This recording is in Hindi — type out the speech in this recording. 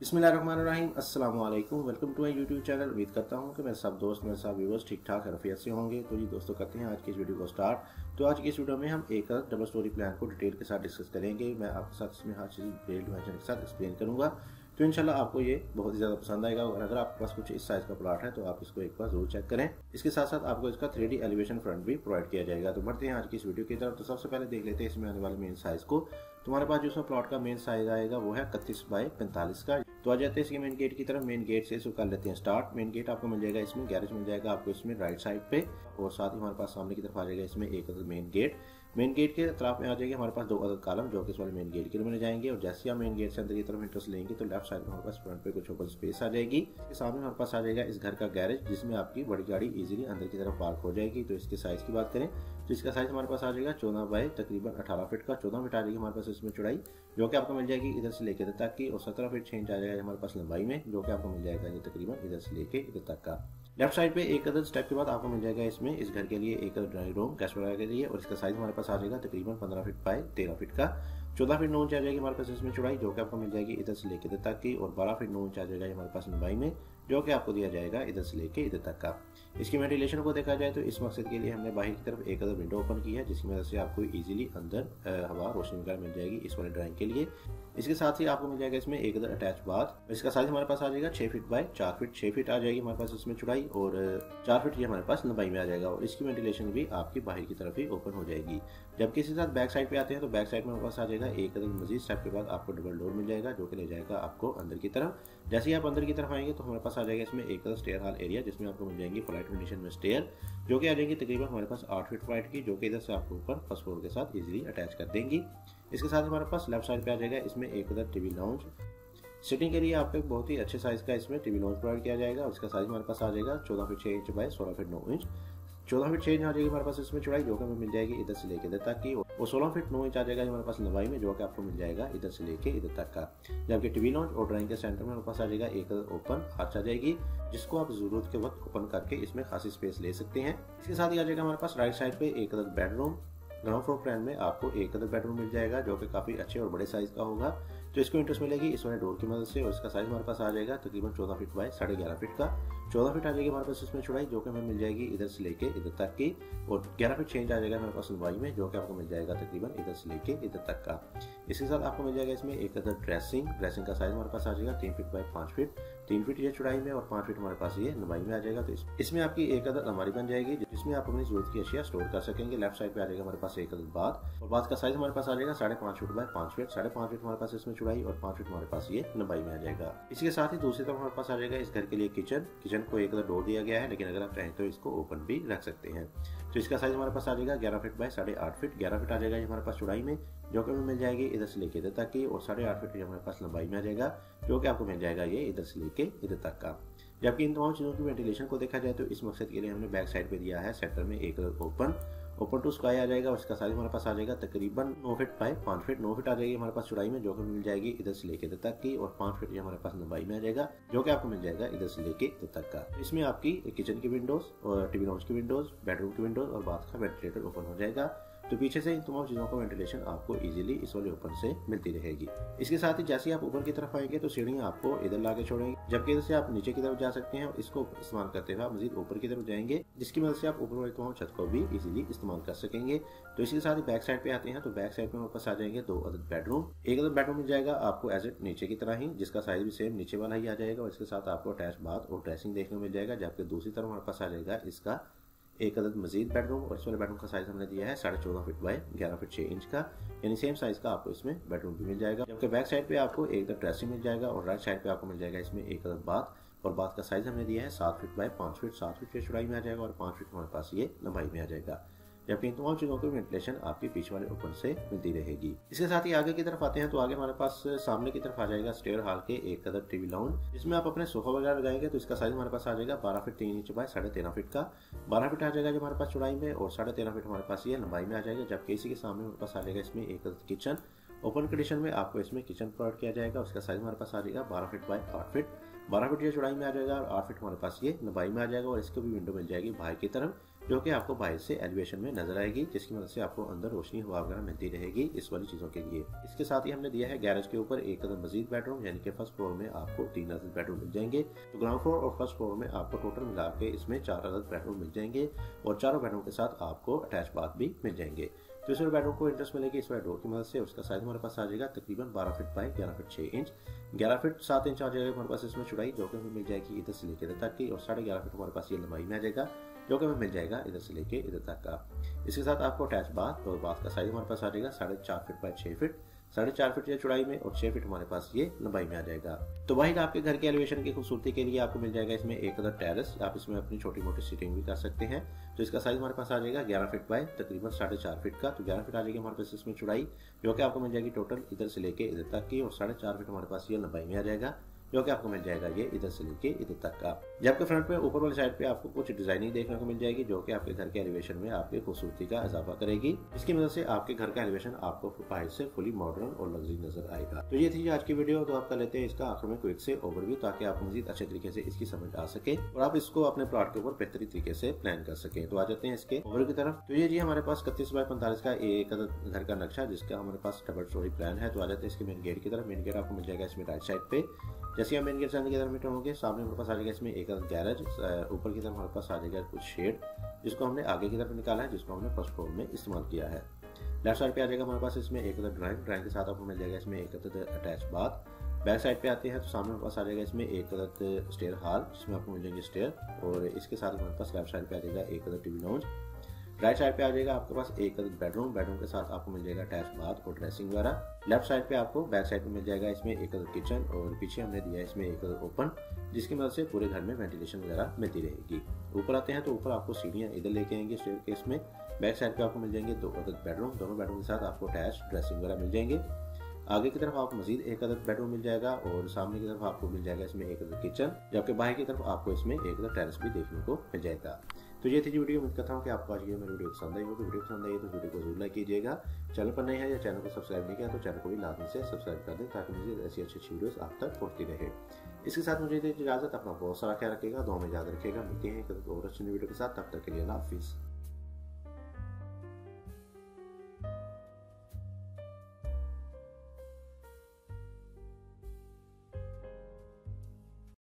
अस्सलाम वालेकुम welcome to my YouTube channel. उम्मीद करता हूँ कि मेरे सब दोस्त, मेरे सब व्यूवर्स ठीक ठाक रफियत से होंगे। तो जी दोस्तों, करते हैं आज की इस वीडियो को स्टार्ट तो आज की इस वीडियो में हम एक डबल स्टोरी प्लान को डिटेल के साथ डिस्कस करेंगे। मैं आपके साथ इसमें हर चीज़ डिटेल के साथ एक्सप्लेन करूँगा। तो इंशाल्लाह आपको ये बहुत ही ज़्यादा पसंद आएगा और अगर आपके पास कुछ इस साइज़ का प्लाट है तो आप इसको एक बार ज़रूर चेक करें। इसके साथ साथ आपको इसका थ्री एलिवेशन फ्रंट भी प्रोवाइड किया जाएगा। तो बढ़ते हैं आज की इस वीडियो की तरफ़। तो सबसे पहले देख लेते हैं इसमें आने वाले मेन साइज़ को। तुम्हारे पास जो प्लॉट का मेन साइज़ आएगा, वो है इकतीस बाई पैंतालीस का। तो आ जाते हैं इसके मेन गेट की तरफ़। मेन गेट से इसको कर लेते हैं स्टार्ट मेन गेट आपको मिल जाएगा इसमें गैरेज मिल जाएगा आपको इसमें राइट साइड पे। और साथ ही हमारे पास सामने की तरफ़ आ जाएगा इसमें एक मेन गेट मेन गेट के तरफ़ में आ जाएगी हमारे पास दो अदर कालम जो कि इस वाले मेन गेट के लिए मिल जाएँगे। और जैसे हम मेन गेट से अंदर की तरफ़ इंटरेस्ट लेंगे तो लेफ़्ट साइड में हमारे पास फ्रंट पे कुछ ओपन स्पेस आ जाएगी। इसके सामने हमारे पास आ जाएगा इस घर का गैरेज जिसमें आपकी बड़ी गाड़ी इजीली अंदर की तरफ़ पार्क हो जाएगी। तो इसके साइज़ की बात करें तो इसका साइज़ हमारे पास आ जाएगा चौदह बाई तकरीबन अठारह फीट का। चौदह फीट आ जाएगी हमारे पास इसमें चौड़ाई, जो कि आपको मिल जाएगी इधर से लेकर तक की। और सत्रह फीट छेंच आ जाएगा हमारे पास लंबाई में, जो कि आपको मिल जाएगा ये तकरीबन इधर से लेके इधर तक का। लेफ़्ट साइड पे एक अदर स्टेप के बाद आपको मिल जाएगा इसमें, इस घर के लिए एक अदर ड्राइंग रूम गैस वगैरह के लिए, और इसका साइज़ हमारे पास आ जाएगा तकरीबन पंद्रह फीट बाय तेरह फीट का। चौदह फीट नौ इंच आ जाएगी हमारे पास इसमें चौड़ाई, जो कि आपको मिल जाएगी इधर से लेकर इधर तक की, और बारह फीट नौ इंच आ जाएगा हमारे पास लंबाई में, जो कि आपको दिया जाएगा इधर से लेके इधर तक का। इसकी वेंटिलेशन को देखा जाए तो इस मकसद के लिए हमने बाहर की तरफ़ एक अदर विंडो ओपन की है, जिसकी वजह से आपको इजीली अंदर हवा रोशनी वगैरह मिल जाएगी इस वाले ड्राइंग के लिए। इसके साथ ही आपको मिल जाएगा इसमें एक अदर अटैच बाथ इसका साइज़ हमारे पास आ जाएगा छह फीट बाय चार फीट छह फीट आ जाएगी हमारे पास इसमें चुड़ाई और चार फीट ये हमारे पास लंबाई में आ जाएगा और इसकी वेंटिलेशन भी आपकी बाहर की तरफ़ ही ओपन हो जाएगी। जबकि इसके साथ बैक साइड पे आते हैं तो बैक साइड में हमारे पास आ जाएगा एक अदर मजीद स्टेप के बाद आपको डबल डोर मिल जाएगा जो कि ले जाएगा आपको अंदर की तरफ़। जैसे ही आप अंदर की तरफ़ आएँगे तो हमारे पास आ जाएगा इसमें एक अदर स्टेयर हॉल एरिया जिसमें आपको मिल जाएँगी फ़्लाइट कंडीशन में स्टेयर जो कि आ जाएँगी तकरीबन हमारे पास आठ फीट फ़्लाइट की, जो कि इधर से आपको ऊपर फ़र्स्ट फ्लोर के साथ इजीली अटैच कर देंगी। इसके साथ हमारे पास लेफ़्ट साइड पे आ जाएगा, इसमें एक अदर टीवी लाउंज सिटिंग के लिए आपको बहुत ही अच्छे साइज़ का इसमें टीवी लाउंज प्रोवाइड किया जाएगा, उसका साइज़ हमारे पास आ जाएगा चौदह फीट छः इंच बाय सोलह फीट नौ इंच चौदह फीट छह इंच आ जाएगी हमारे पास इसमें चौड़ाई, जो कि हमें मिल जाएगी इधर से लेके इधर तक की, और सोलह फीट नौ इंच आ जाएगा हमारे पास लंबाई में, जो कि आपको मिल जाएगा इधर से लेके इधर तक का. जबकि टीवी लॉन्च और ड्राइंग के सेंटर में हमारे पास आ जाएगा एक ओपन हाथ आ जाएगी, जिसको आप ज़रूरत के वक्त ओपन करके इसमें खासी स्पेस ले सकते हैं. इसके साथ ही आ जाएगा हमारे पास राइट साइड पे एक बेडरूम ग्राउंड फ्लोर प्लान में आपको एक अदर बेडरूम मिल जाएगा, जो कि काफ़ी अच्छे और बड़े साइज़ का होगा। तो इसको इंटरेस्ट मिलेगी इस वाले डोर की मदद से, और इसका साइज़ हमारे पास आ जाएगा तकरीबन चौदह फीट बाय साढ़े ग्यारह फीट का। चौदह फीट आ जाएगी हमारे पास इसमें चौड़ाई, जो कि हमें मिल जाएगी इधर से लेके इधर तक की, और ग्यारह फीट चेंज आ जाएगा हमारे पास लंबाई में, जो कि आपको मिल जाएगा तकरीबन इधर से लेके इधर तक का। इसके साथ आपको मिल जाएगा इसमें एक अदर ड्रेसिंग ड्रेसिंग का साइज़ हमारे पास आ जाएगा तीन फीट बाय पाँच फीट तीन फीट ये चौड़ाई में और पाँच फीट हमारे पास ये लंबाई में आ जाएगा। तो इसमें आपकी एक अदर अलमारी बन जाएगी, जिसमें आप अपनी ज़रूरत की अशिया स्टोर कर सकेंगे। लेफ़्ट साइड पे आ जाएगा हमारे पास एक अदर बात और बात का साइज़ हमारे पास आ जाएगा साढ़े पाँच फीट बाय पाँच फीट साढ़े पाँच फीट हमारे पास इसमें चौड़ाई और पाँच फीट हमारे पास ये लंबाई में आ जाएगा। इसके साथ ही दूसरी तरफ़ हमारे पास आ जाएगा इस घर के लिए किचन किचन को एक अदर डोर दिया गया है, लेकिन अगर आप चाहें तो इसको ओपन भी रख सकते हैं। तो इसका साइज़ हमारे पास आ जाएगा ग्यारह फीट बाय साढ़े आठ फीट ग्यारह फीट आ जाएगा हमारे पास चौड़ाई में। जो कि मिल जाएगी, इधर से लेके इधर तक की, और साढ़े आठ फीट हमारे पास लंबाई में आ जाएगा, जो कि आपको मिल जाएगा ये इधर से लेके इधर तक का। जबकि इन तमाम चीज़ों की वेंटिलेशन को देखा जाए तो इस मकसद के लिए हमने बैक साइड पे दिया है सेंटर में एक ओपन ओपन टू स्काई आ जाएगा उसका साइज़ हमारे पास आ जाएगा तकरीबन नौ फीट बाय पाँच फीट नौ फीट आ जाएगी हमारे पास चौड़ाई में, जो कि मिल जाएगी इधर से लेके इधर तक की, और पाँच फीट हमारे पास लंबाई में आ जाएगा, जो कि आपको मिल जाएगा इधर से लेके इधर तक का। इसमें आपकी किचन की विंडोज़ और टीवी लाउंज की विंडोज़ बेडरूम की विंडोज़ और बाथ का वेंटिलेटर ओपन हो जाएगा। तो पीछे से इन तमाम चीज़ों का वेंटिलेशन आपको इजीली इस वाले ऊपर से मिलती रहेगी। इसके साथ ही जैसे आप ऊपर की तरफ़ आएँगे तो सीढ़ियाँ आपको इधर ला के छोड़ेंगे। जबकि इधर से आप नीचे की तरफ़ जा सकते हैं और इसको इस्तेमाल करते हुए आप मजीद ऊपर की तरफ़ जाएँगे, जिसकी मदद से आप ऊपर वाली तमाम छत को भी इजीली इस्तेमाल कर सकेंगे। तो इसके साथ ही बैक साइड पे आते हैं तो बैक साइड में वापस आ जाएँगे दो अदर बेडरूम एक अदर बेडरूम मिल जाएगा आपको एज एट नीचे की तरह ही, जिसका साइज़ भी सेम नीचे वाला ही आ जाएगा, और इसके साथ आपको अटैच बाथ और ड्रेसिंग देखने को मिल जाएगा, जबकि दूसरी तरफ़ हमारे पास आ जाएगा इसका एक अदद मजीद बेडरूम और इस वाले बेडरूम का साइज़ हमने दिया है साढ़े चौदह फिट बाय ग्यारह फीट छः इंच का। यानी सेम साइज़ का आपको इसमें बेडरूम भी मिल जाएगा। जबकि बैक साइड पे आपको एक अदर ड्रेसिंग मिल जाएगा और राइट साइड पे आपको मिल जाएगा इसमें एक अदर बाथ और बाथ का साइज़ हमने दिया है सात फिट बाय पाँच फिट, सात फीट की चौड़ाई में आ जाएगा और पाँच फीट हमारे पास ये लंबाई में आ जाएगा। जबकि इन तमाम चीज़ों की वेंटिलेशन आपके पीछे वाले ओपन से मिलती रहेगी। इसके साथ ही आगे की तरफ़ आते हैं तो आगे हमारे पास सामने की तरफ़ आ जाएगा स्टेयर हॉल के एक कदर टीवी लाउंज जिसमें आप अपने सोफा वगैरह लगाएँगे तो इसका साइज़ हमारे पास आ जाएगा बारह फीट तीन इंच बाय साढ़े तेरह फीट का। बारह फीट आ जाएगा जो हमारे पास चौड़ाई में और साढ़े तेरह फीट हमारे पास ये लंबाई में आ जाएगा, जबकि इसी के सामने हमारे पास आ जाएगा इसमें एक कदर किचन ओपन कंडीशन में आपको इसमें किचन प्रोवाइड किया जाएगा, उसका साइज़ हमारे पास आ जाएगा बारह फीट बाय आठ फीट बारह फीट ये चौड़ाई में आ जाएगा और आठ फीट हमारे पास ये लंबाई में आ जाएगा और इसको भी विंडो मिल जाएगी बाहर की तरफ़। जो कि आपको बाहर से एलिवेशन में नज़र आएगी, जिसकी मदद से आपको अंदर रोशनी, हवा वगैरह मिलती रहेगी इस वाली चीज़ों के लिए। इसके साथ ही हमने दिया है गैरेज के ऊपर एक अदर मजीद बेडरूम यानी कि फ़र्स्ट फ्लोर में आपको तीन अदर बेडरूम मिल जाएँगे। तो ग्राउंड फ्लोर और फ़र्स्ट फ्लोर में आपको टोटल मिला के इसमें चार अदर बेडरूम मिल जाएँगे और चारों बेडरूम के साथ आपको अटैच बाथ भी मिल जाएँगे। इस बेडरूम को इंटरेस्ट मिलेगी इस डोर की मदद से, उसका साइज़ हमारे पास आ जाएगा तकरीबन 12 feet by 11 feet 6 inch 11 feet 7 inch आ जाएगा हमारे पास इसमें चुड़ाई, जो कि हमें मिल जाएगी इधर से लेकर इधर तक की, और साढ़े ग्यारह फीट हमारे पास ये लंबाई में आ जाएगा। जो कि हमें मिल जाएगा इधर से लेके इधर तक का। इसके साथ आपको अटैच बाथ और बाथ का साइज़ हमारे पास आ जाएगा साढ़े चार फीट बाई छह फीट साढ़े चार फीट या चौड़ाई में और छह फीट हमारे पास ये लंबाई में आ जाएगा। तो वही आपके घर के एलिवेशन की खूबसूरती के लिए आपको मिल जाएगा इसमें एक अदर टेरेस आप इसमें अपनी छोटी मोटी सीटिंग भी कर सकते हैं। तो इसका साइज़ हमारे पास आ जाएगा ग्यारह फीट बाय तकरीबन साढ़े चार फीट का। तो ग्यारह फीट आ जाएगी हमारे पास इसमें चौड़ाई। जो कि आपको मिल जाएगी टोटल इधर से लेके इधर तक की और साढ़े चार फीट हमारे पास ये लंबाई में आ जाएगा। जो कि आपको मिल जाएगा ये इधर से लेके इधर तक का। जब आपके फ्रंट में ऊपर वाली साइड पे आपको कुछ डिज़ाइनिंग देखने को मिल जाएगी, जो कि आपके घर के एलिवेशन में आपकी खूबसूरती का इजाफा करेगी। इसकी मदद से आपके घर का एलिवेशन आपको बाहर से फुली मॉडर्न और लग्जरी नज़र आएगा। तो ये थी आज की वीडियो तो आप कर लेते हैं इसका आखिर में क्विक से ओवरव्यू ताकि आप मजीद अच्छे तरीके से इसकी समझ आ सके और आप इसको अपने प्लॉट के ऊपर बेहतरी तरीके से प्लान कर सके। तो आ जाते हैं इसके ओवरव्यू की तरफ़। तो ये जी हमारे पास इकतीस बाय पैंतालीस का एक घर का नक्शा, जिसका हमारे पास डबल स्टोरी प्लान है। तो आ जाते हैं इसके मेन गेट की तरफ़। मेन गेट आपको मिल जाएगा इसमें राइट साइड पे। जैसे हम गेट जाने की तरफ़ मीटर होंगे, सामने हमारे पास आ जाएगा इसमें एक गैरेज ऊपर की तरफ़ हमारे पास आ जाएगा कुछ शेड जिसको हमने आगे की तरफ़ निकाला है, जिसको हमने फ़र्स्ट फ्लोर में इस्तेमाल किया है। लेफ़्ट साइड पे आ जाएगा हमारे पास इसमें एक अदर ड्राइंग ड्राइंग के साथ आपको मिल जाएगा इसमें एक other attach bath back side पे आते हैं तो सामने हमारे पास आ जाएगा इसमें एक अदर स्टेयर हाल जिसमें आपको मिल जाएँगे स्टेयर और इसके साथ हमारे पास लेफ़्ट साइड पे आ जाएगा एक other TV lounge right side पे आ जाएगा आपके पास एक बेडरूम बेडरूम के साथ आपको मिल जाएगा अटैच बाथ और ड्रेसिंग वगैरह लेफ़्ट साइड पे आपको बैक साइड पे मिल जाएगा इसमें एक किचन और पीछे हमने दिया है इसमें एक ओपन जिसकी मदद से पूरे घर में वेंटिलेशन वगैरह मिलती रहेगी. ऊपर आते हैं तो ऊपर आपको सीढ़ियाँ इधर लेके आएँगे स्टेयर केस में. बैक साइड पे आपको मिल जाएँगे दो अदर बेडरूम दोनों बेडरूम के साथ आपको अटैच ड्रेसिंग वगैरह मिल जाएँगे. आगे की तरफ़ आपको मजीद एक अदर बेडरूम मिल जाएगा और सामने की तरफ़ आपको मिल जाएगा इसमें एक अदर किचन जबकि बाहर की तरफ़ आपको इसमें एक अदर टेरेस भी देखने को मिल जाएगा. तो ये थी जी वीडियो, उम्मीद करता हूँ कि आपको आज की मेरी वीडियो पसंद आई होगी। वीडियो पसंद आई तो वीडियो को ज़रूर लाइक कीजिएगा। चैनल पर नहीं है या चैनल को सब्सक्राइब नहीं किया तो चैनल को भी लाजमी से सब्सक्राइब कर दें ताकि मुझे ऐसी अच्छी अच्छी वीडियोस आप तक पहुँचती रहे। इसके साथ मुझे इजाज़त, अपना बहुत सारा ख्याल रखेगा दो में याद रखेगा मिलते हैं और अच्छी वीडियो के साथ। तब तक के लिए हाफिज़।